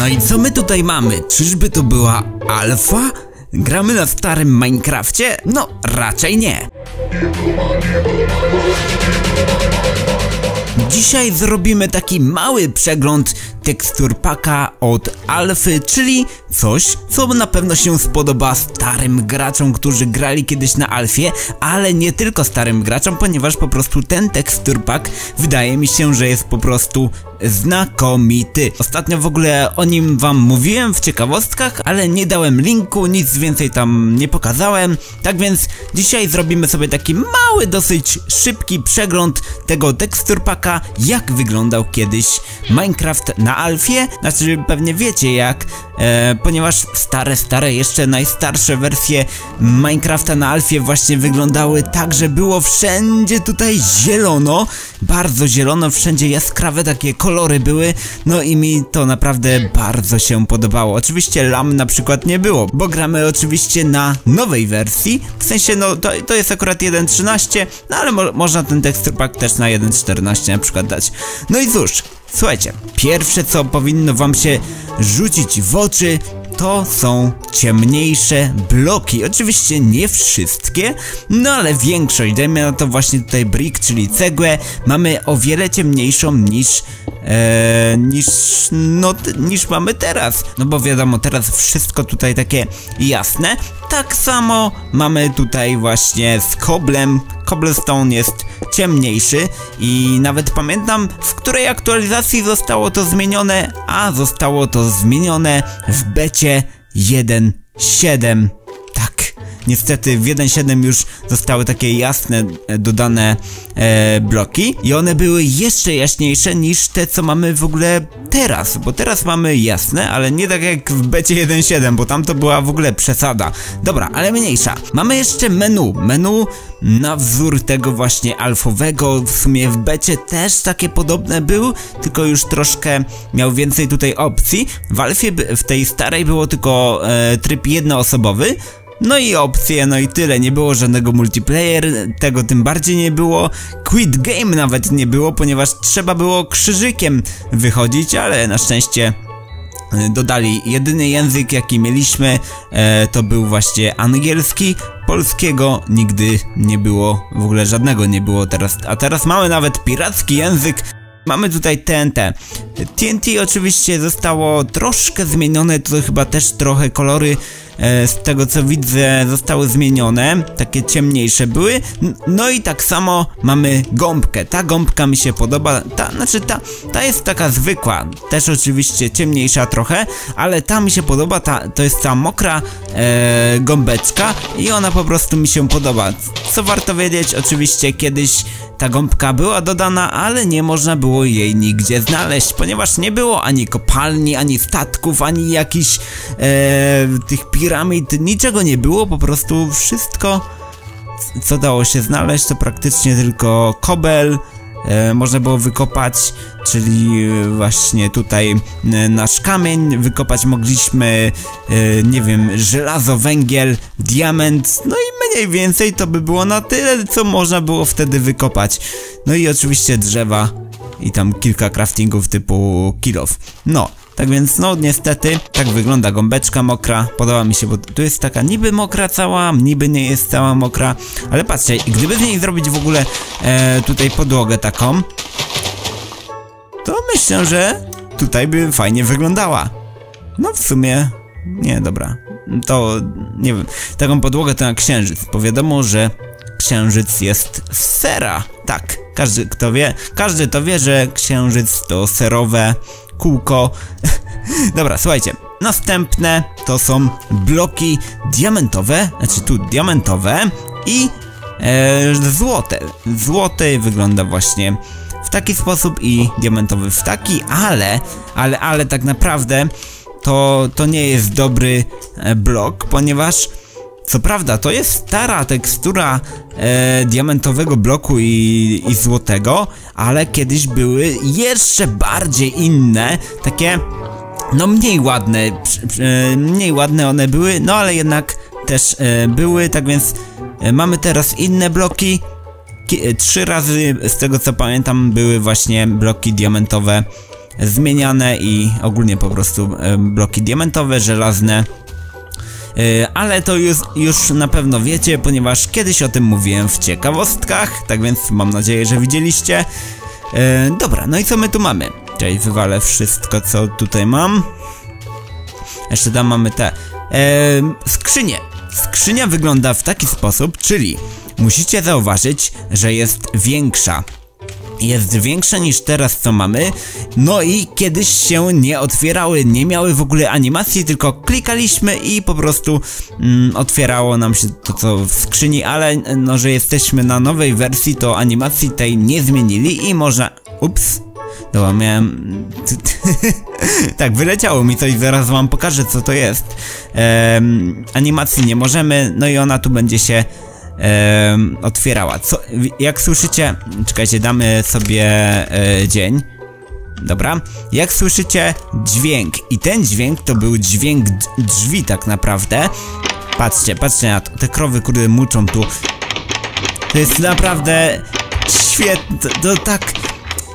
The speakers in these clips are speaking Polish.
No i co my tutaj mamy? Czyżby to była alfa? Gramy na starym Minecrafcie? No, raczej nie. Dzisiaj zrobimy taki mały przegląd tekstur paka od Alfy, czyli coś, co na pewno się spodoba starym graczom, którzy grali kiedyś na Alfie, ale nie tylko starym graczom, ponieważ po prostu ten tekstur pak wydaje mi się, że jest po prostu znakomity. Ostatnio w ogóle o nim wam mówiłem w ciekawostkach, ale nie dałem linku, nic więcej tam nie pokazałem. Tak więc dzisiaj zrobimy sobie taki mały, dosyć szybki przegląd tego teksturpaka, jak wyglądał kiedyś Minecraft na Alfie. Znaczy pewnie wiecie jak, e, ponieważ stare, stare, jeszcze najstarsze wersje Minecrafta na Alfie właśnie wyglądały tak, że było wszędzie tutaj zielono, bardzo zielono, wszędzie jaskrawe takie kolory były, no i mi to naprawdę bardzo się podobało. Oczywiście lam na przykład nie było, bo gramy oczywiście na nowej wersji, w sensie no to, to jest akurat 1.13, no ale mo można ten tekstur pack też na 1.14 na przykład dać. No i cóż, słuchajcie, pierwsze co powinno wam się rzucić w oczy to są ciemniejsze bloki. Oczywiście nie wszystkie, no ale większość. Dajmy na to właśnie tutaj brick, czyli cegłę. Mamy o wiele ciemniejszą niż e, niż no niż mamy teraz. No bo wiadomo, teraz wszystko tutaj takie jasne. Tak samo mamy tutaj właśnie z koblem. Cobblestone jest ciemniejszy i nawet pamiętam w której aktualizacji zostało to zmienione, a zostało to zmienione w becie 1.7. Niestety w 1.7 już zostały takie jasne e, dodane e, bloki i one były jeszcze jaśniejsze niż te co mamy w ogóle teraz, bo teraz mamy jasne, ale nie tak jak w becie 1.7, bo tam to była w ogóle przesada. Dobra, ale mniejsza. Mamy jeszcze menu, menu na wzór tego właśnie alfowego, w sumie w becie też takie podobne był, tylko już troszkę miał więcej tutaj opcji. W alfie w tej starej było tylko e, tryb jednoosobowy, no i opcje, no i tyle, nie było żadnego multiplayer, tego tym bardziej nie było. Quit game nawet nie było, ponieważ trzeba było krzyżykiem wychodzić, ale na szczęście e, dodali jedyny język jaki mieliśmy e, to był właśnie angielski. Polskiego nigdy nie było w ogóle żadnego nie było teraz. A teraz mamy nawet piracki język Mamy tutaj TNT. TNT oczywiście zostało troszkę zmienione, to chyba też trochę kolory e, z tego co widzę zostały zmienione, takie ciemniejsze były. No i tak samo mamy gąbkę. Ta gąbka mi się podoba, ta, znaczy ta, ta jest taka zwykła, też oczywiście ciemniejsza trochę, ale ta mi się podoba, ta, to jest ta mokra e, gąbeczka i ona po prostu mi się podoba. Co warto wiedzieć, oczywiście kiedyś ta gąbka była dodana, ale nie można było jej nigdzie znaleźć, ponieważ nie było ani kopalni, ani statków, ani jakichś e, tych piramid, niczego nie było, po prostu wszystko co dało się znaleźć to praktycznie tylko kobel, e, można było wykopać, czyli właśnie tutaj e, nasz kamień, wykopać mogliśmy, e, nie wiem, żelazo, węgiel, diament, no i mniej więcej to by było na tyle, co można było wtedy wykopać. No i oczywiście drzewa i tam kilka craftingów typu kilof. No, tak więc no niestety tak wygląda gąbeczka mokra. Podoba mi się, bo tu jest taka niby mokra cała, niby nie jest cała mokra. Ale patrzcie, gdyby z niej zrobić w ogóle e, tutaj podłogę taką, to myślę, że tutaj by fajnie wyglądała. No w sumie, nie dobra, to nie wiem, taką podłogę to na księżyc, bo wiadomo, że księżyc jest z sera, tak, każdy kto wie, każdy to wie, że księżyc to serowe kółko. Dobra, słuchajcie. Następne to są bloki diamentowe, znaczy tu diamentowe i e, złote. Złote wygląda właśnie w taki sposób i diamentowy w taki, ale, ale, ale tak naprawdę to, to nie jest dobry e, blok, ponieważ co prawda, to jest stara tekstura e, diamentowego bloku i, i złotego, ale kiedyś były jeszcze bardziej inne, takie no mniej ładne, e, mniej ładne one były, no ale jednak też e, były, tak więc e, mamy teraz inne bloki. Ki trzy razy z tego co pamiętam były właśnie bloki diamentowe zmieniane i ogólnie po prostu bloki diamentowe, żelazne. E, ale to już, już na pewno wiecie, ponieważ kiedyś o tym mówiłem w ciekawostkach, tak więc mam nadzieję, że widzieliście. E, dobra, no i co my tu mamy? Czyli wywalę wszystko, co tutaj mam. Jeszcze tam mamy te e, skrzynie. Skrzynia wygląda w taki sposób, czyli musicie zauważyć, że jest większa. Jest większa niż teraz co mamy, no i kiedyś się nie otwierały, nie miały w ogóle animacji, tylko klikaliśmy i po prostu mm, otwierało nam się to co w skrzyni, ale no, że jesteśmy na nowej wersji, to animacji tej nie zmienili i można... Ups, Dobra, miałem... tak, wyleciało mi coś, zaraz wam pokażę co to jest. Ehm, animacji nie możemy, no i ona tu będzie się ehm, otwierała. Co, jak słyszycie... Czekajcie, damy sobie e, dzień. Dobra, jak słyszycie dźwięk i ten dźwięk to był dźwięk drzwi tak naprawdę. Patrzcie, patrzcie na to, te krowy kurde muczą tu. To jest naprawdę świetne, to tak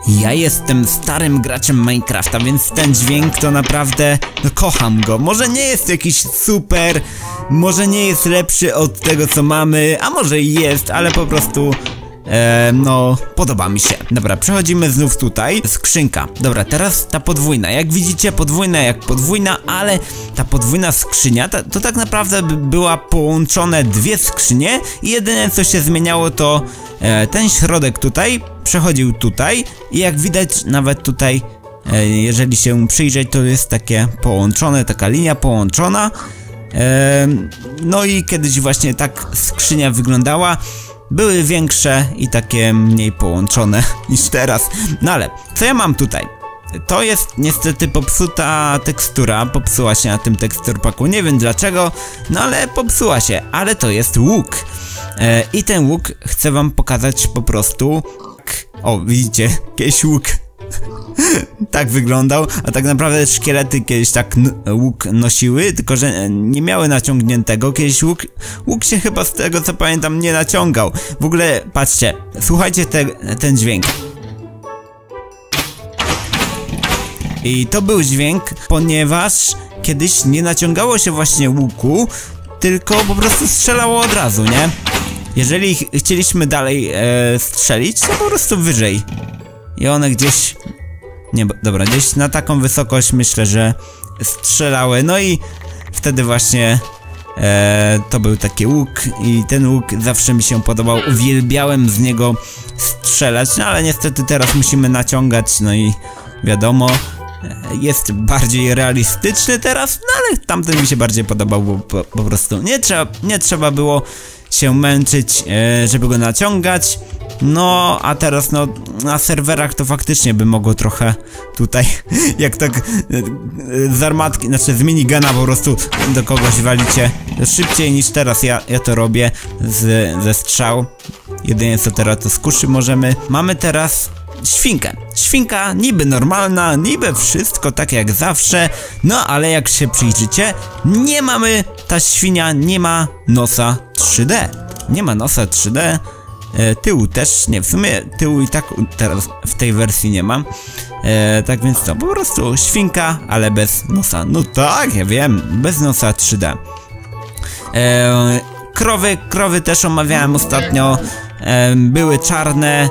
ja jestem starym graczem Minecrafta, więc ten dźwięk to naprawdę, no kocham go. Może nie jest jakiś super, może nie jest lepszy od tego co mamy, a może jest, ale po prostu E, no, podoba mi się. Dobra, przechodzimy znów tutaj. Skrzynka. Dobra, teraz ta podwójna. Jak widzicie, podwójna jak podwójna, ale ta podwójna skrzynia, to, to tak naprawdę była połączone dwie skrzynie i jedyne co się zmieniało to e, ten środek tutaj przechodził tutaj i jak widać nawet tutaj e, jeżeli się przyjrzeć to jest takie połączone, taka linia połączona e, no i kiedyś właśnie tak skrzynia wyglądała były większe i takie mniej połączone niż teraz. No ale, co ja mam tutaj? To jest niestety popsuta tekstura, popsuła się na tym teksturpaku, nie wiem dlaczego, no ale popsuła się, ale to jest łuk. E, I ten łuk chcę wam pokazać po prostu. O, widzicie, jakieś łuk tak wyglądał, a tak naprawdę szkielety kiedyś tak łuk nosiły, tylko że nie miały naciągniętego, kiedyś łuk, łuk się chyba z tego co pamiętam nie naciągał. W ogóle, patrzcie, słuchajcie te, ten dźwięk. I to był dźwięk, ponieważ kiedyś nie naciągało się właśnie łuku, tylko po prostu strzelało od razu, nie? Jeżeli ch chcieliśmy dalej e, strzelić, to po prostu wyżej. I one gdzieś nie, dobra, gdzieś na taką wysokość myślę, że strzelały. No i wtedy właśnie e, to był taki łuk i ten łuk zawsze mi się podobał. Uwielbiałem z niego strzelać, no ale niestety teraz musimy naciągać, no i wiadomo, jest bardziej realistyczny teraz, no ale tamten mi się bardziej podobał, bo po, po prostu nie trzeba, nie trzeba było się męczyć, e, żeby go naciągać. No, a teraz no, na serwerach to faktycznie by mogło trochę tutaj, jak tak e, z armatki, znaczy z minigana po prostu do kogoś walicie szybciej niż teraz ja, ja to robię z, ze strzał. Jedynie co teraz to z kuszy możemy. Mamy teraz świnkę. Świnka niby normalna, niby wszystko tak jak zawsze, no ale jak się przyjrzycie, nie mamy, ta świnia nie ma nosa 3D. Nie ma nosa 3D, e, tyłu też, nie, w sumie tyłu i tak teraz w tej wersji nie mam. E, tak więc to po prostu świnka, ale bez nosa. No tak, ja wiem, bez nosa 3D. E, krowy, krowy też omawiałem ostatnio, e, były czarne,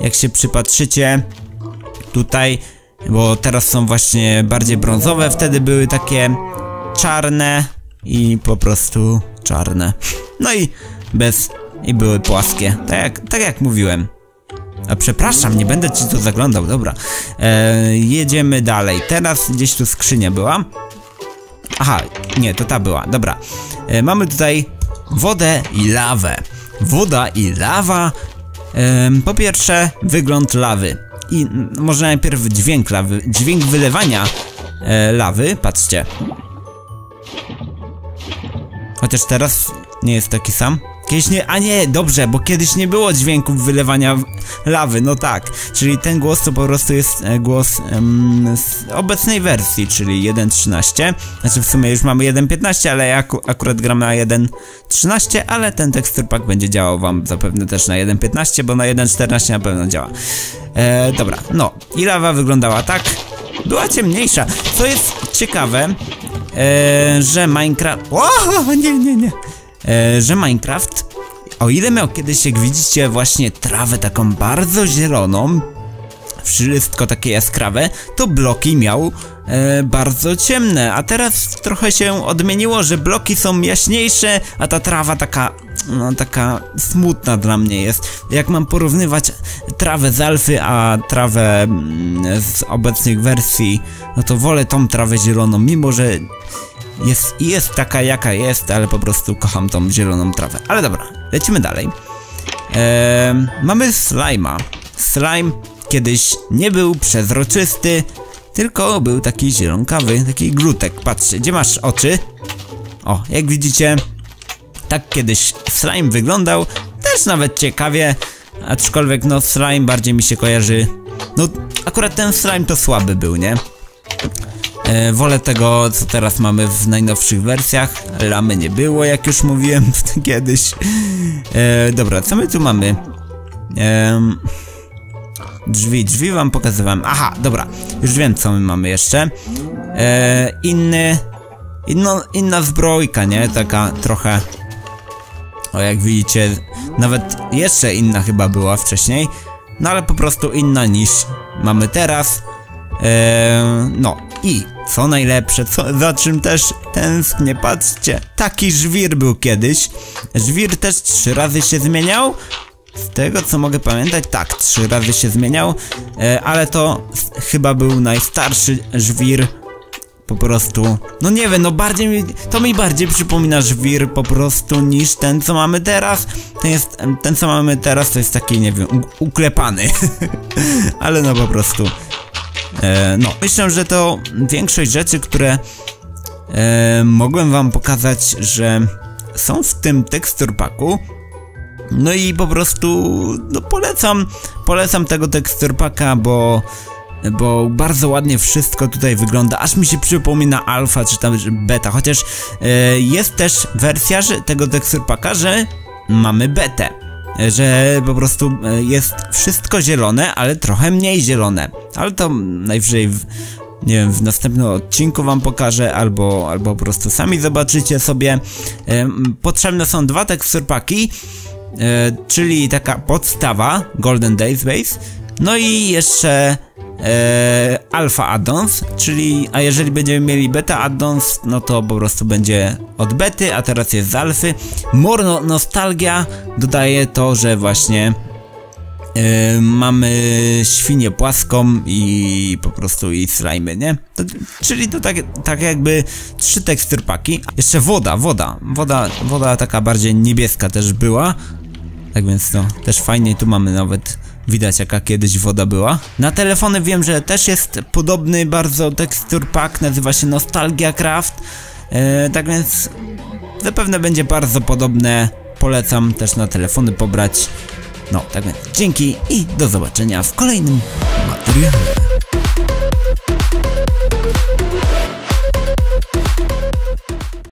jak się przypatrzycie tutaj, bo teraz są właśnie bardziej brązowe, wtedy były takie czarne i po prostu czarne. No i bez i były płaskie, tak jak, tak jak mówiłem. A przepraszam, nie będę ci tu zaglądał, dobra. E, jedziemy dalej. Teraz gdzieś tu skrzynia była. Aha, nie, to ta była, dobra. E, mamy tutaj wodę i lawę. Woda i lawa po pierwsze, wygląd lawy. I może najpierw dźwięk lawy, dźwięk wylewania e, lawy, patrzcie. Chociaż teraz nie jest taki sam. Kiedyś nie, a nie, dobrze, bo kiedyś nie było dźwięków wylewania lawy, no tak. Czyli ten głos to po prostu jest e, głos z obecnej wersji, czyli 1.13. Znaczy w sumie już mamy 1.15, ale ja ak akurat gram na 1.13, ale ten tekstur pack będzie działał wam zapewne też na 1.15, bo na 1.14 na pewno działa. E, dobra, no i lawa wyglądała tak. była ciemniejsza. Co jest ciekawe, e, że Minecraft... O, nie, nie, nie. E, że Minecraft, o ile miał kiedyś, jak widzicie, właśnie trawę taką bardzo zieloną, wszystko takie jaskrawe, to bloki miał e, bardzo ciemne, a teraz trochę się odmieniło, że bloki są jaśniejsze, a ta trawa taka, no taka smutna dla mnie jest. Jak mam porównywać trawę z alfy, a trawę mm, z obecnych wersji, no to wolę tą trawę zieloną, mimo że jest, jest taka jaka jest, ale po prostu kocham tą zieloną trawę. Ale dobra, lecimy dalej. Eee, mamy slima. Slime kiedyś nie był przezroczysty, tylko był taki zielonkawy, taki glutek. Patrzcie, gdzie masz oczy? O, jak widzicie, tak kiedyś slime wyglądał. Też nawet ciekawie, aczkolwiek no slime bardziej mi się kojarzy... No, akurat ten slime to słaby był, nie? E, wolę tego, co teraz mamy w najnowszych wersjach. Lamy nie było, jak już mówiłem kiedyś. E, dobra, co my tu mamy? Drzwi, drzwi wam pokazywałem. Aha, dobra, już wiem, co my mamy jeszcze. E, inny, inno, inna zbrojka, nie? Taka trochę... O, jak widzicie, nawet jeszcze inna chyba była wcześniej. No ale po prostu inna niż mamy teraz. No i co najlepsze, co, za czym też tęsknię, patrzcie, taki żwir był kiedyś. Żwir też trzy razy się zmieniał. Z tego co mogę pamiętać, tak, trzy razy się zmieniał, e, ale to chyba był najstarszy żwir po prostu, no nie wiem, no bardziej mi, to mi bardziej przypomina żwir po prostu niż ten co mamy teraz. Ten jest, ten co mamy teraz to jest taki, nie wiem, uklepany. Ale no po prostu. E, no, myślę, że to większość rzeczy, które e, mogłem wam pokazać, że są w tym tekstur paku. No i po prostu, no polecam, polecam tego tekstur paka, bo bo bardzo ładnie wszystko tutaj wygląda, aż mi się przypomina alfa czy tam beta, chociaż e, jest też wersja że, tego tekstur paka, że mamy betę że po prostu e, jest wszystko zielone, ale trochę mniej zielone. Ale to najwyżej w, nie wiem, w następnym odcinku wam pokażę, albo, albo po prostu sami zobaczycie sobie. E, potrzebne są dwa teksturpaki, e, czyli taka podstawa Golden Days Base, no i jeszcze e, alfa addons, czyli a jeżeli będziemy mieli beta addons, no to po prostu będzie od bety, a teraz jest z alfy. Morno nostalgia dodaje to, że właśnie e, mamy świnię płaską i po prostu i slimy, nie? To, czyli to tak, tak jakby trzy teksturpaki. Jeszcze woda, woda, woda, woda taka bardziej niebieska też była. Tak więc no, też fajnie, tu mamy nawet Widać jaka kiedyś woda była. Na telefony wiem, że też jest podobny bardzo tekstur pack, nazywa się Nostalgia Craft. E, tak więc zapewne będzie bardzo podobne. Polecam też na telefony pobrać. No, tak więc dzięki i do zobaczenia w kolejnym materiale.